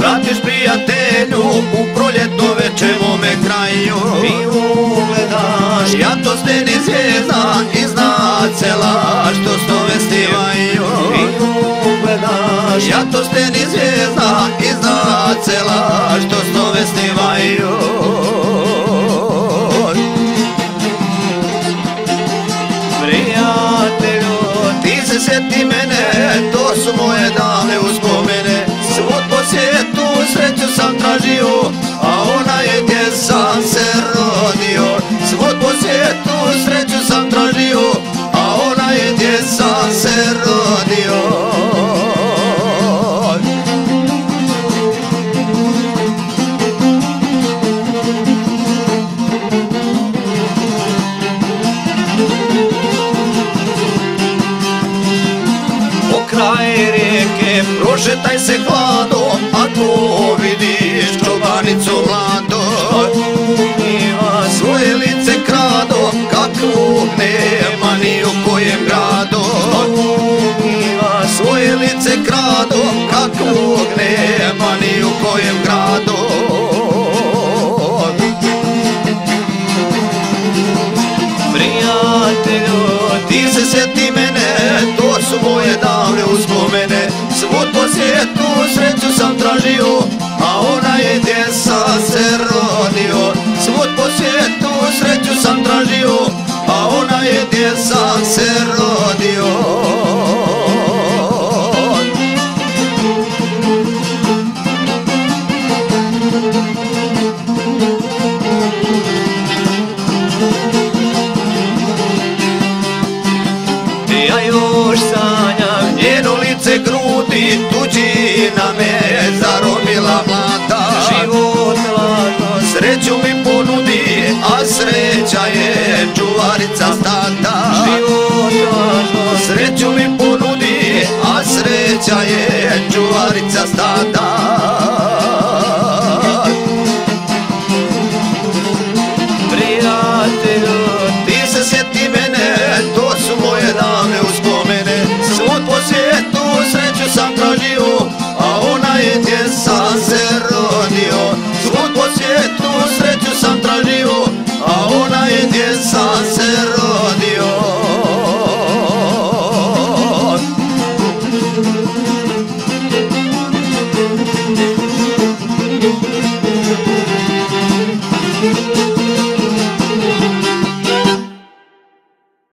Vratiš prijatelju u ugledaš, ja to steni zvijezda i zna cela мої ріки, прочитай секунду. rodio, a ona je djesa se rodio. Svud po svijetu sreću sam tražio, a ona je djesa se rodio. još sanjam Njeno lice grudi tuđi na me starica stata Života sreću mi ponudi, a sreća je čuvarica stata.